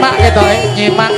nyemak ketok nyemak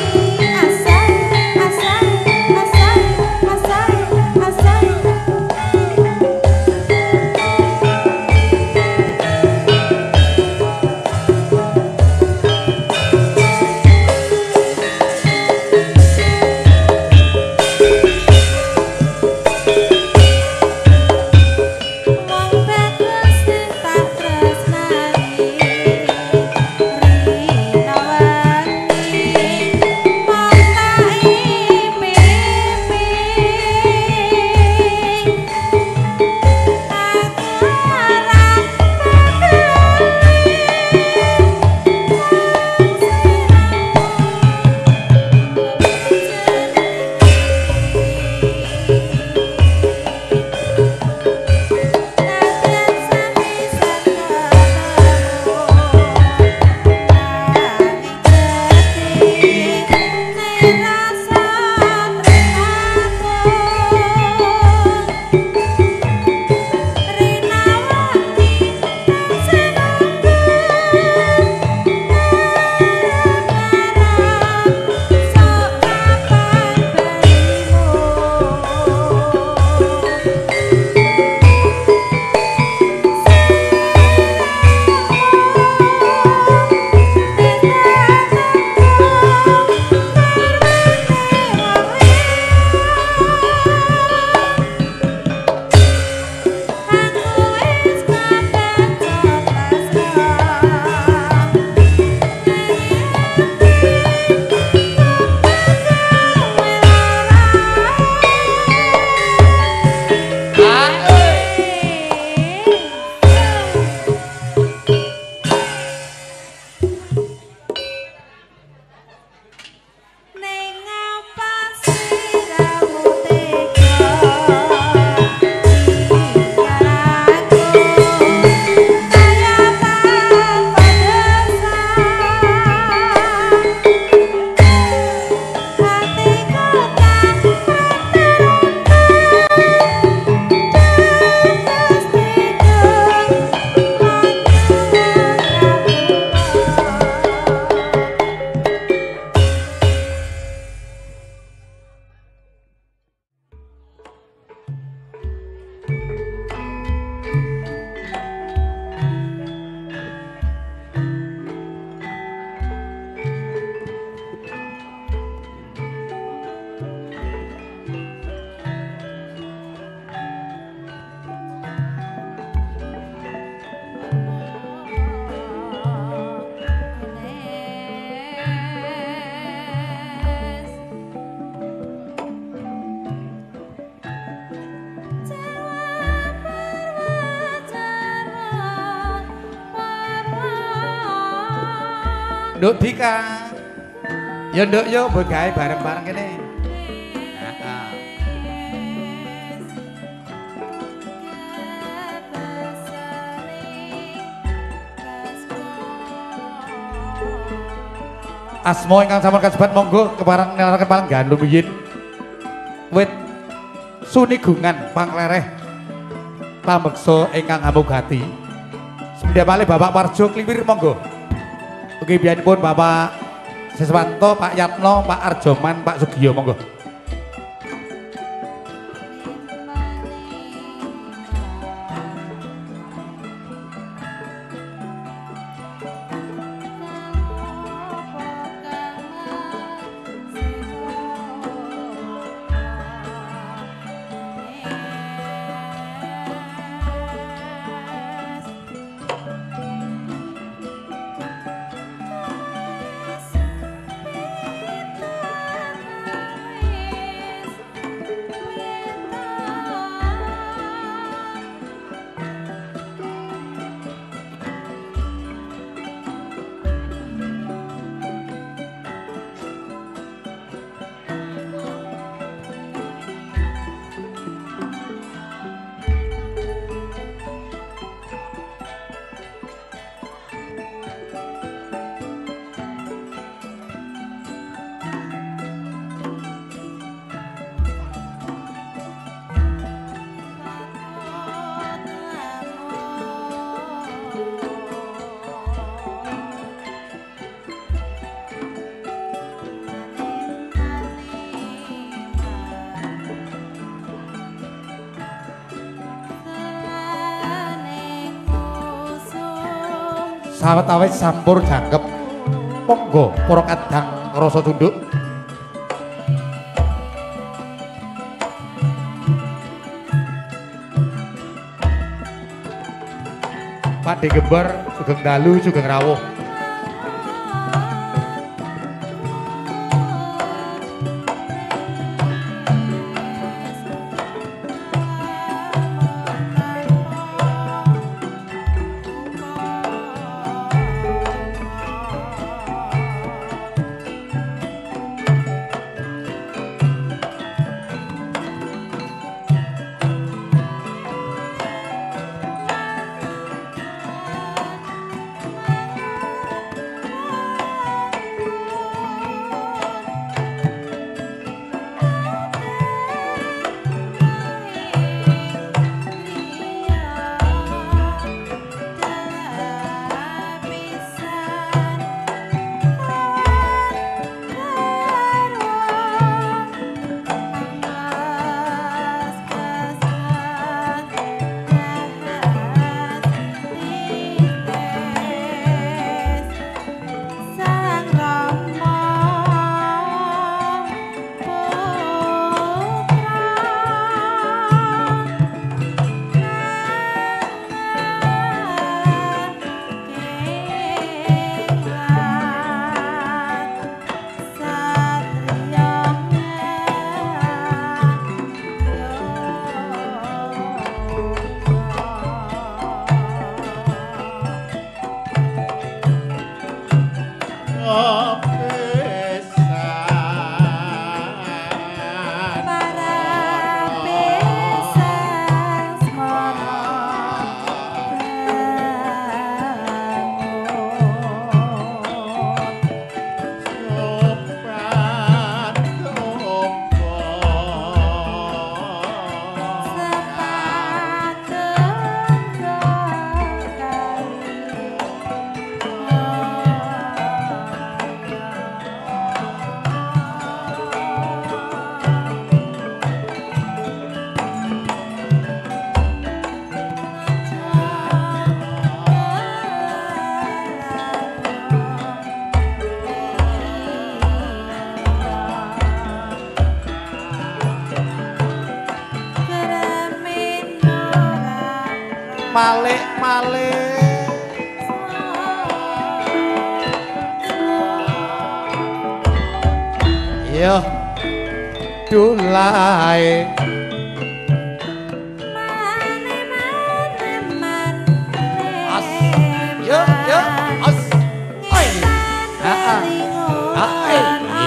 Ya nduk yo bareng-bareng kene. Asmo ingkang sampun kasebat monggo keparang nelaraken paling gandum yin. Wit sunigungan panglereh pameksa ingkang amugati. Malih Bapak Warjo Kliwir monggo. Oke pun Bapak Siswanto, Pak Yatno, Pak Arjoman, Pak Sugiyo monggo. Sawetawis sampur jangkep. Monggo para kadang rasa tunduk. Pak Gembar Sugeng Dalu Sugeng Rawuh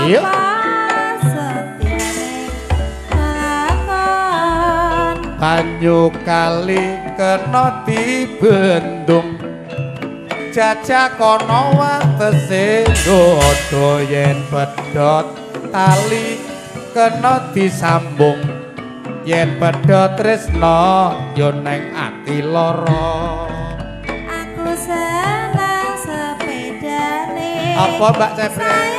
yo banyu kali kena dibendung. Jajak kono watese ngodo yen pedot tali kena disambung. Yen pedot tresno yo neng ati lara. Aku senang sepedane. Apa mbak cebre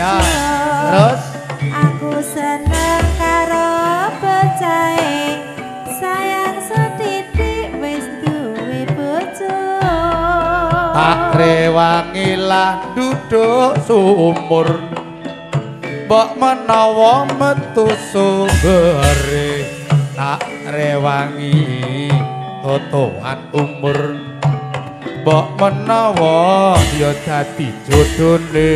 ya. Terus? Aku seneng karo becahe sayang setitik wis duwe bojo tak rewangi lah duduk sumur. Mbok menawa metu sumbere tak rewangi totoan umur. Mbok menawa ya dadi jodone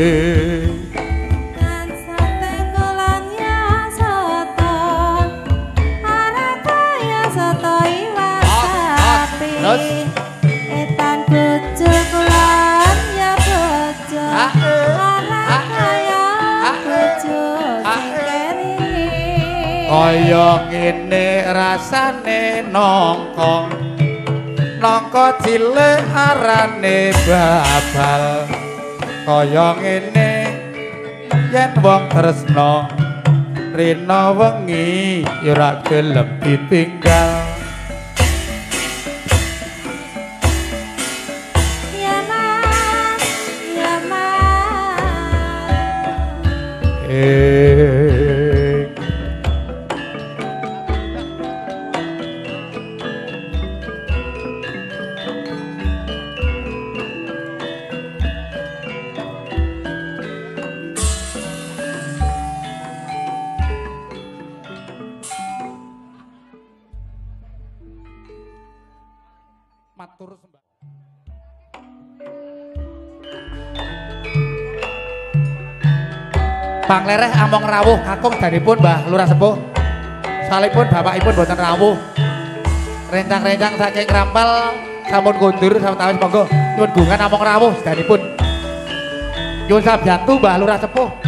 kaya ngene rasane nongko. Nongko cilik arane babal. Kaya ngene yen wong tresno rina wengi ya ora gelem ditinggal Ya Bang Lereh among rawuh kakung danipun Mbah Lurah Sepuh. Salipun bapakipun boten rawuh. Rencang-rencang saking rampal sampun kundur sawetawis monggo nyuwun gungan among rawuh danipun. Nyuwun sabyantu Mbah Lurah Sepuh.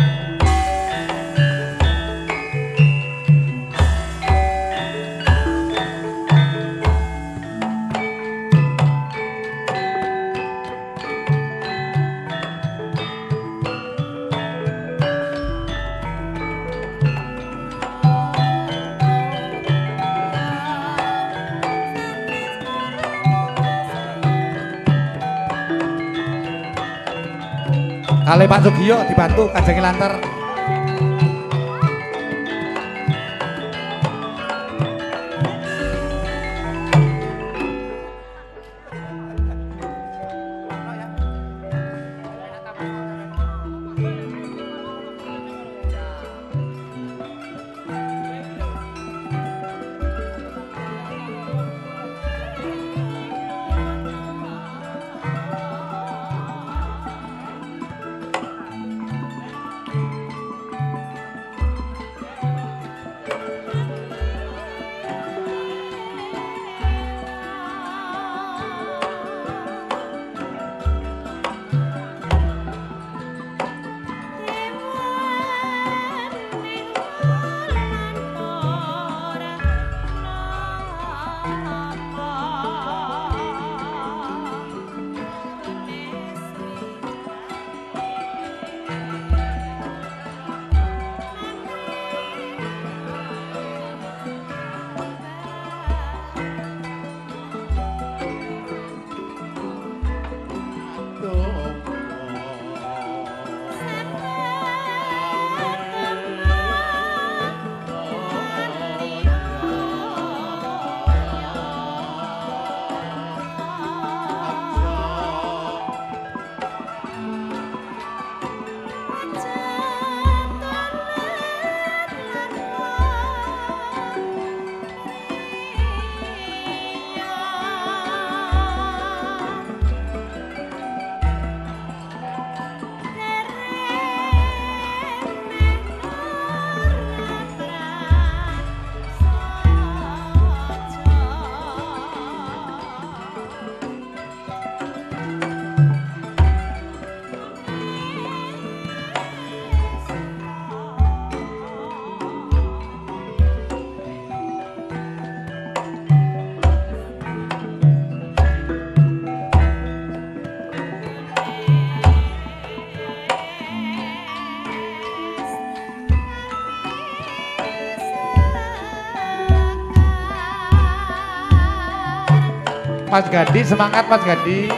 Kali Pak Sugiyo dibantu kanjengi lantar. Mas Gadi semangat Mas Gadi.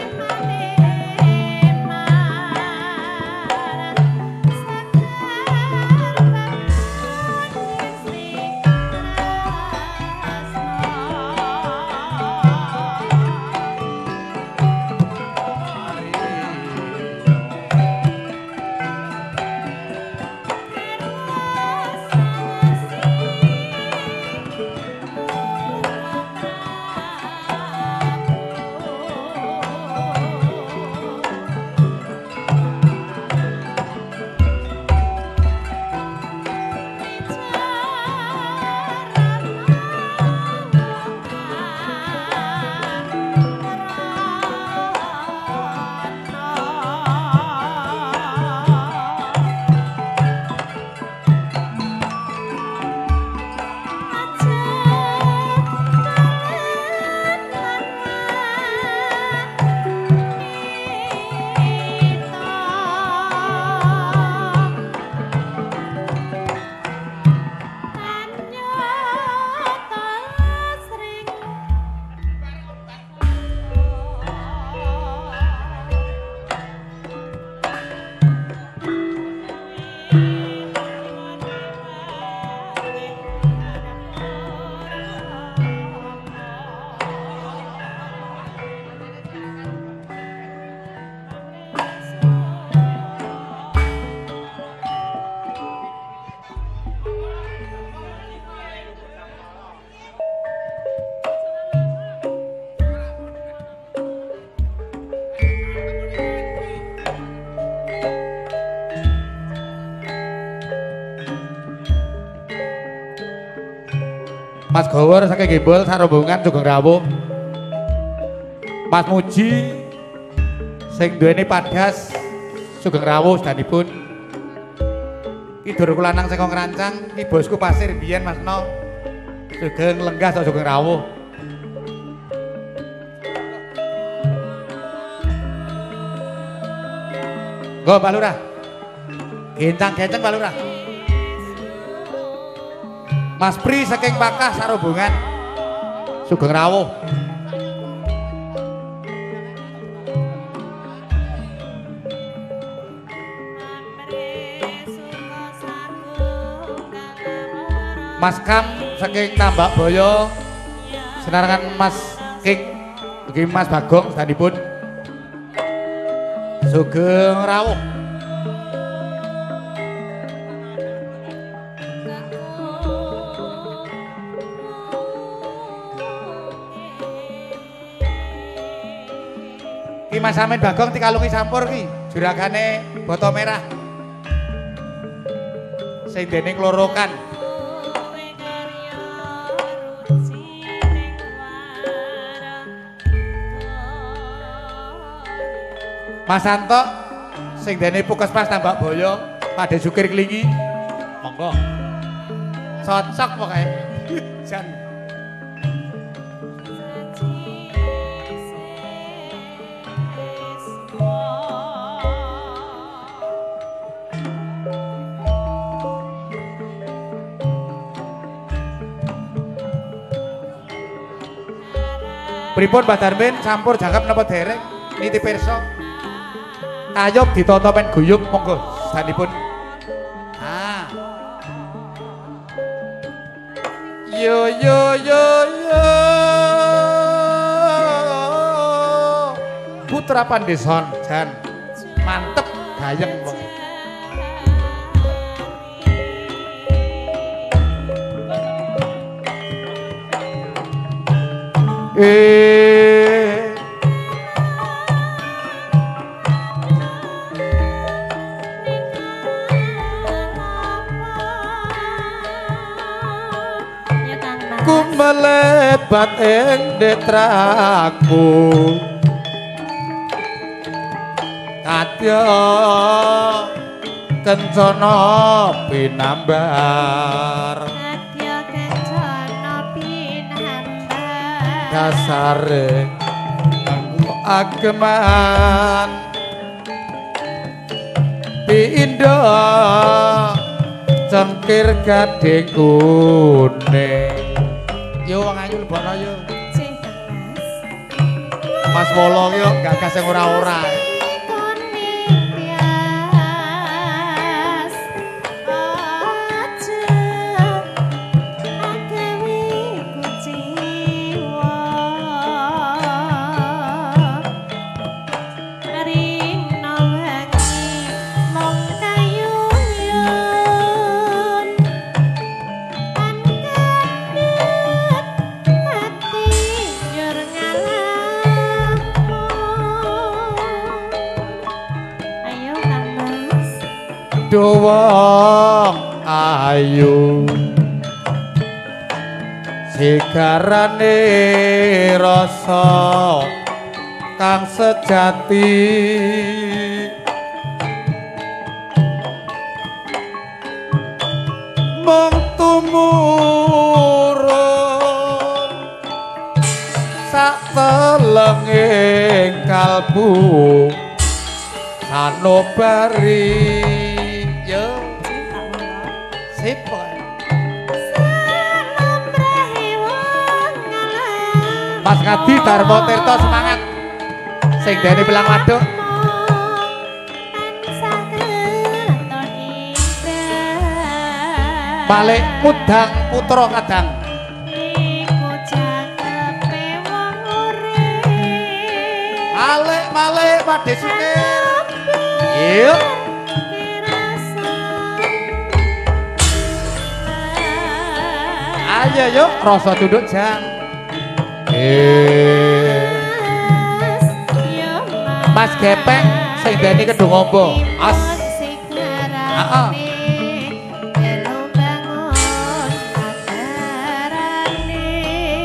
Mas Gowor saking Gembol sarombongan Sugeng Rawuh. Mas Muji sing duweni Padas Sugeng Rawuh sedanipun. Ki dur kulanang saka Krancang, ki bosku pasir biyen Mas No. Sugeng lenggah sak Sugeng Rawuh. Go Pak Lurah. Gencang-gencang Pak Lurah. Mas Pri saking Pakah Sarobongan. Sugeng Rawuh. Mas Kam saking Tambak Boyo. Sinarangan Mas King. Ugi Mas Bagong sedanipun. Sugeng Rawuh. Mas Amin Bagong dikalungi sampur ki, juragane boto merah. Sing dene nglorokan. Mas Santo sing dene Puskesmas Tambak Boyo, Pak Sukir Klingi. Monggo. Cocok pokoke. Jan. Pripun Mbah Darmin campur jangkep napa dereng niti pirsa. Ayub ditata men guyub monggo sanipun. Ah. Yo yo yo yo. Putra Pandeson jan mantep gayeng Ku melebat ing netraku kadya kencana pinambar dasare kanggo ageman pindo cengkir gading kuning yo wong ayu lebono yo. Mas. Mas. Wolo yo gagas sing ora-ora Dowong ayu. Sigarane rasa kang sejati. Mung tumurun sak telenging kalbu sanobari yo sip pokoke. Mas Kadi Darmo Tirta semangat. Sing dene bilang waduk. Balik mudang putra kadang. Malik malik Pakde Sukir yuk ayo yuk. Rasa duduk jam eh Mas Gepeng sing dene kedung ombo as. Heeh.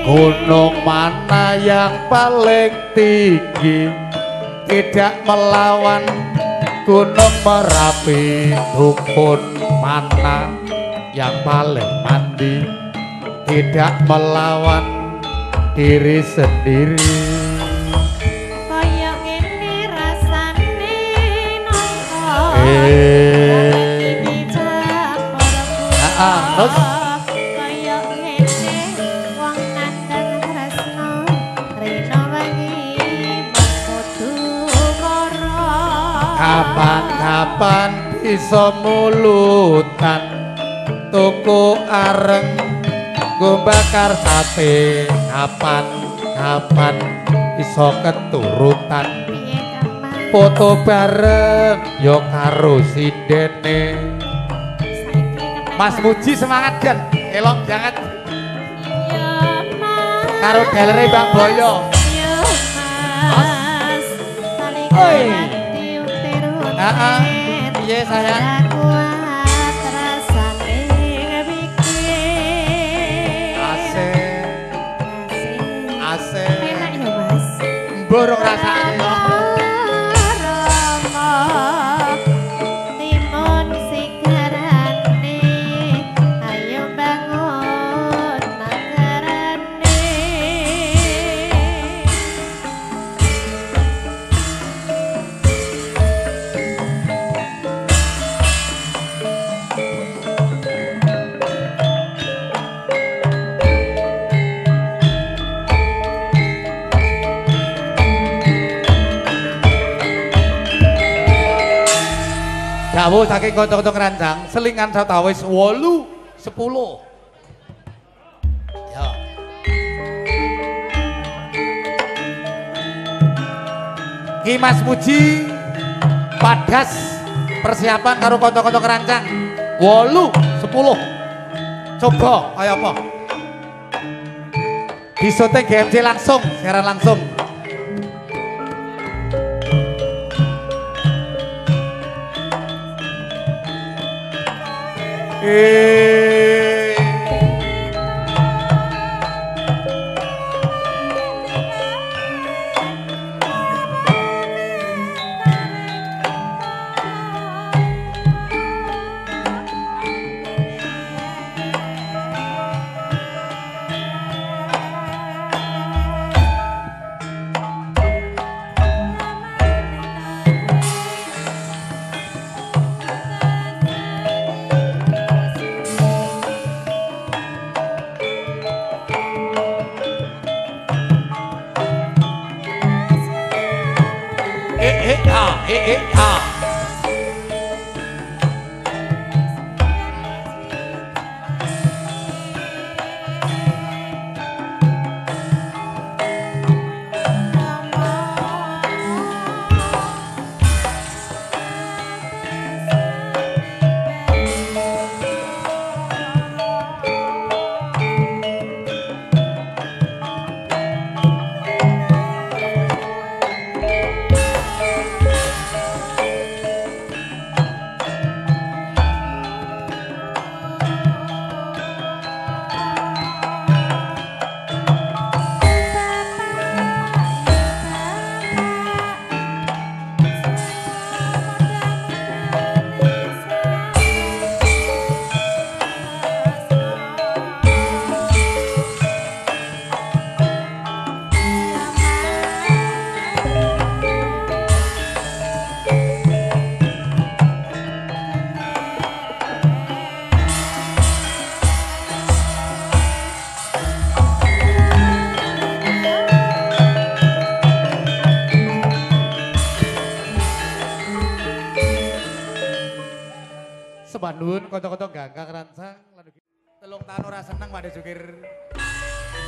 Gunung mana yang paling tinggi? Tidak melawan Gunung Merapi. Dukun mana yang paling mandi Tidak melawan diri sendiri Kaya ngene rasane nangka Eh. bijak para terus? Kaya ngene wong nandang tresno rina wengi mengkudu mara Kapan-kapan bisa mulutan Tuku areng kanggo bakar sate kapan kapan iso keturutan. Foto bareng yo karo si Dene Mas Muji semangat kan elok jangan karo galeri Mbak Boyo. Oi. Heeh. iya sayang urung rasane. Dawuh saking kanca-kanca kerancang, selingan satawis 8 10. Ya. Ki Mas Muji padas persiapan karo kanca-kanca kerancang 8 10. Coba kaya apa? GMC langsung, siaran langsung. Ei.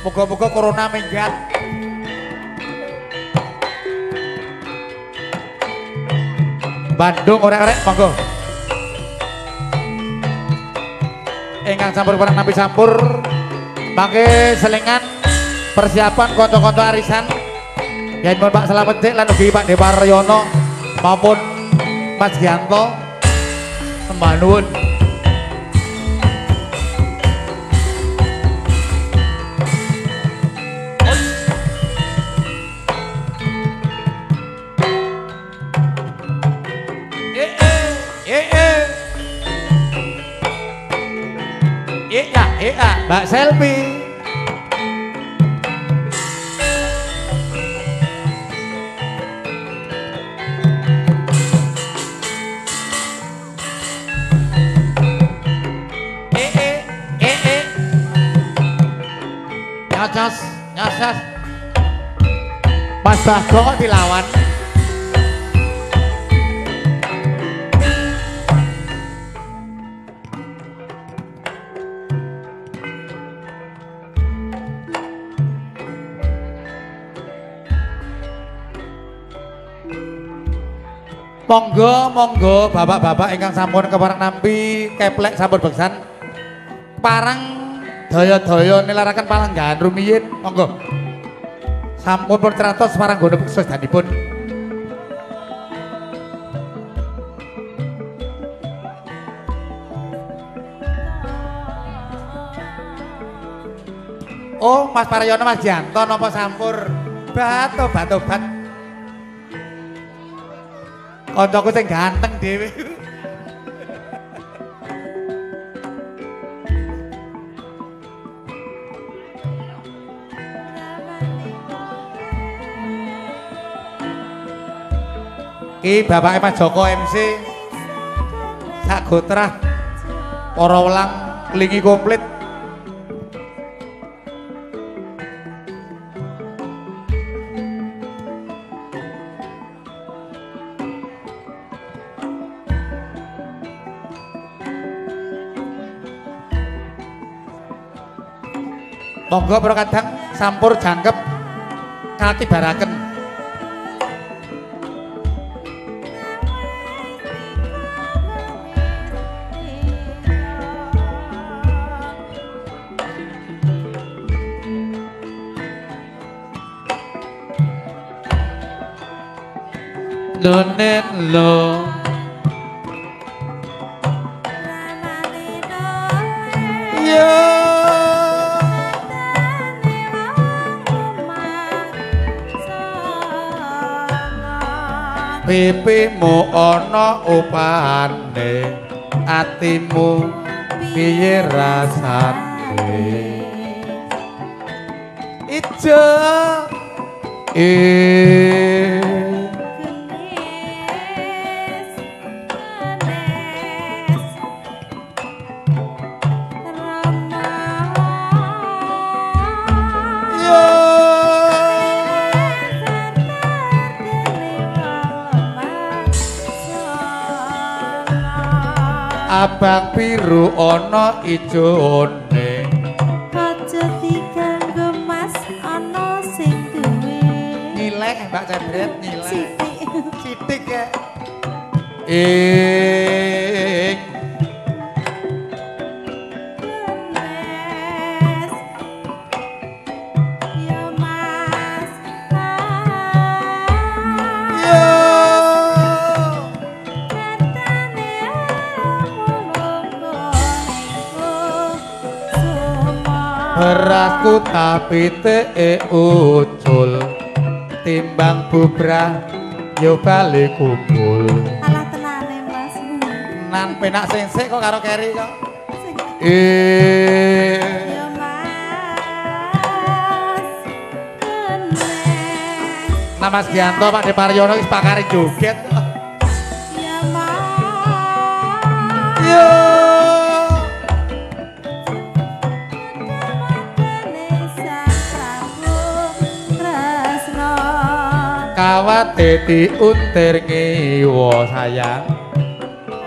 Muga-muga corona minggat. Bandung orek-orek monggo. Ingkang sampur barang nabi sampur pakai selingan persiapan konco-konco arisan yang mohon Pak Selamat Cik lan ugi Pak Dewaryono maupun Mas Gianto sembah nuwun Mbak selfie. Eh, eh, eh, nyos nyos nyos Mas bago kok dilawan. Monggo, monggo, bapak-bapak ingkang sampun keparang nampi keplek sampun beksan. Parang daya-daya nilaraken palenggahan rumiyin, monggo. Sampun parang gono beksos danipun. Oh, Mas Paryono Mas Janto napa sampur? Bat, obat, obat. Kancaku sing ganteng dhewe. Ki bapake Mas Joko MC sak gotrah para welang klingi komplit. Monggo para kadang sampur jangkep katibaraken. Lonen lo pipimu ana upane atimu piye rasane? Ijo eh ana ijone nilai mbak cendret nilai sitik ya ucul. Timbang bubrah yo bali kumpul. Nan penak sensik kok karo keri kok. Eh Nah Mas Gianto Pak Deparyono wis pakare joget. Yo kawate diuntir ngiwa sayang.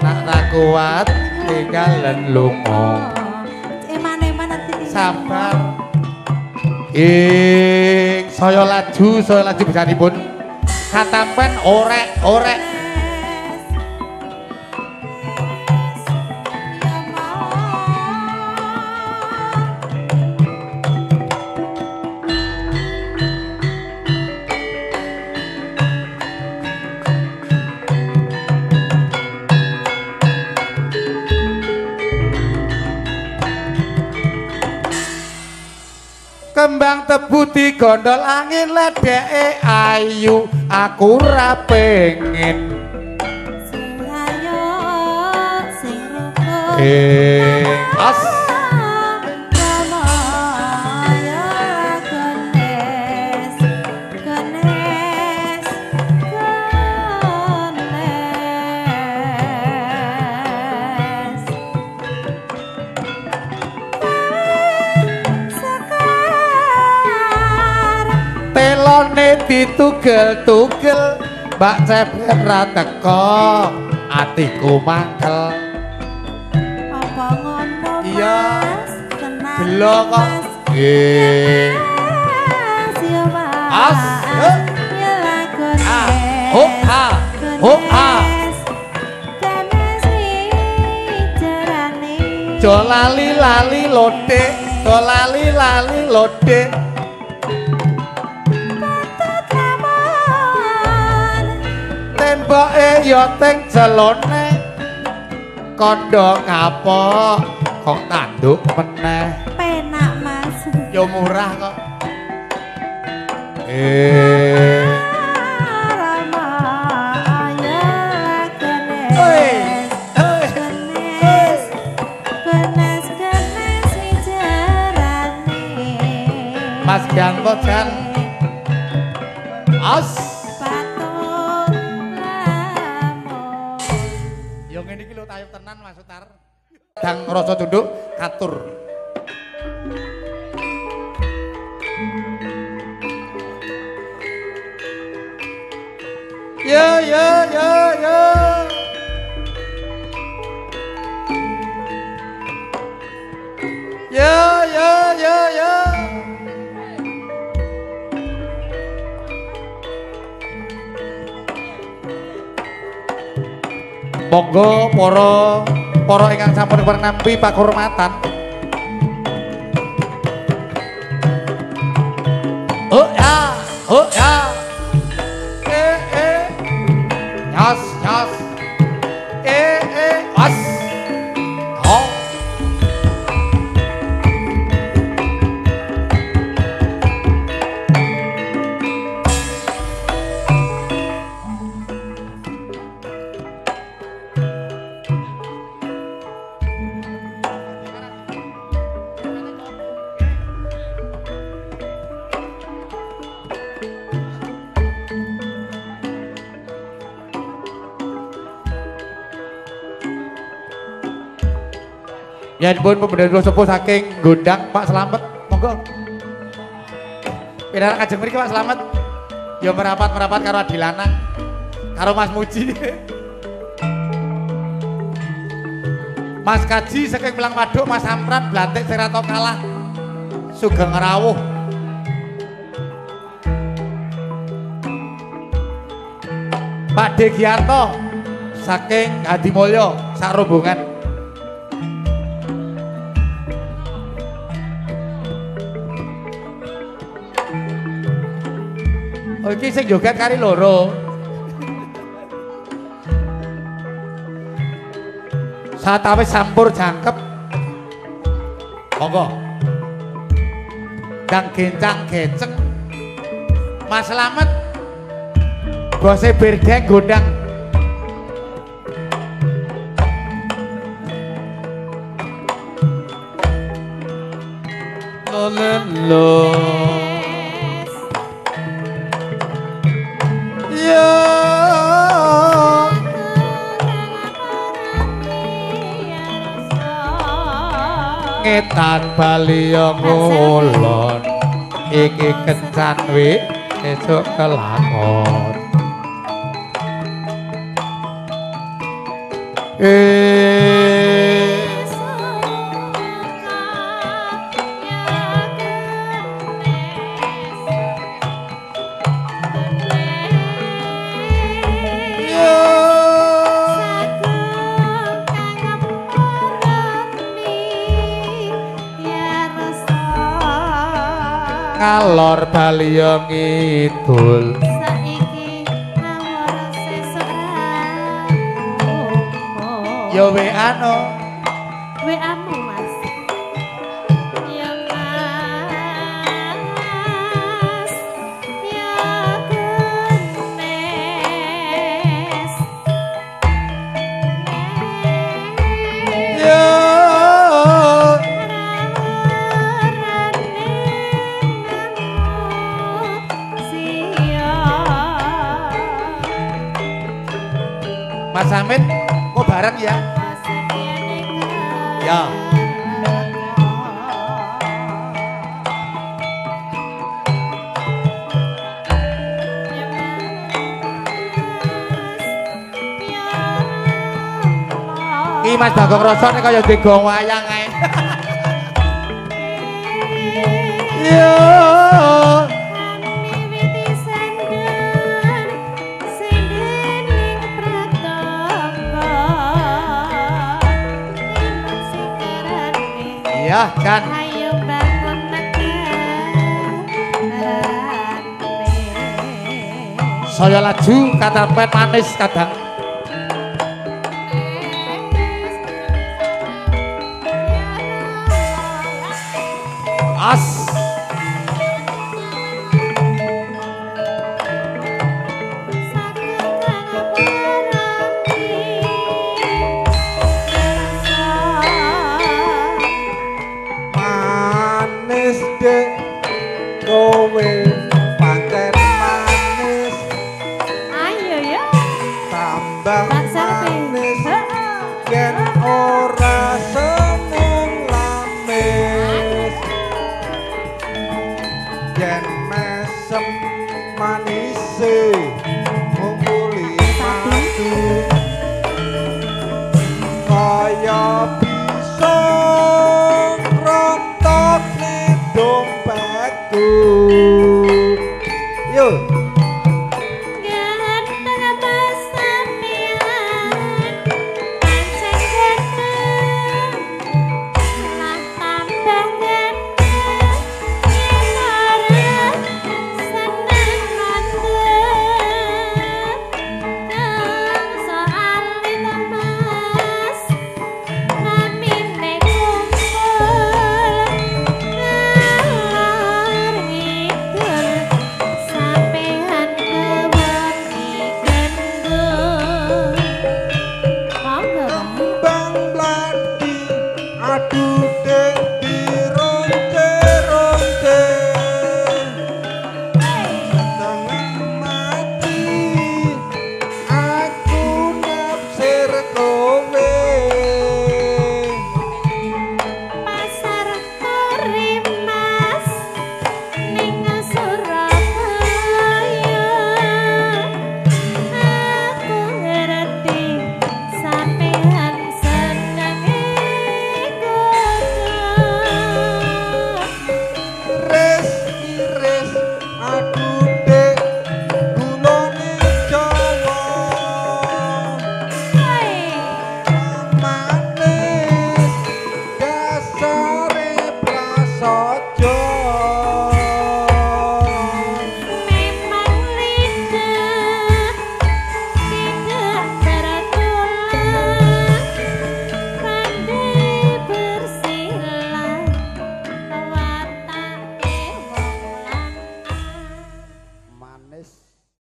Nak ra kuat tinggalan lunga. Sabar. Ing saya laju saya laju bisanipun katampen orek digondol angin ledeke ayu aku ra pengen ing as Cepetane ditugel-tugel Mbak Cepet ra teko atiku mangkel Apa ngono Iya. Gelo kok. Nggih. Ya, Mas. As, eh. Ya, lakukan Ah, hop, ah, hop, ah. Kenes. Kenes wijarane. Jo lali lali lode, jo lali lali lode. Temboke ya teng jelone. Kondo ngapa kok tanduk meneh? Penak, Mas. Ya murah kok. Eh. Rama, ya, kenes. Oi. Rasa tunduk katur. Ya ya ya ya. Ya ya ya ya. Monggo para para ingkang sampun nampi pakurmatan. Oh ya, Ya pun pembedaan kula sepuh saking Gondang Pak Slamet, monggo. Pindah kajeng mriki Pak Slamet. Ya merapat-merapat karo Adi Lanang. Karo Mas Muji. Mas Kaji saking Belang Waduk, Mas Amran Blantik tau kalah. Sugeng rawuh. Pak Degianto saking Hadimulyo sak rombongan. Iki sing joget kari loro. Satawe sampur jangkep. Monggo. Dang gencang gecek. Mas Slamet. Bose berdeng gondang. Lolo. Ngetan bali ngulon. Iki kencan wi esuk kelakon. Eh bali ngidul. Ya we ano ya. Ya. Ki Mas Bagong rasane kaya duwe gong wayang eh. ae. Yo. Ya. Ya, kan. Saya laju kata pet manis kadang. As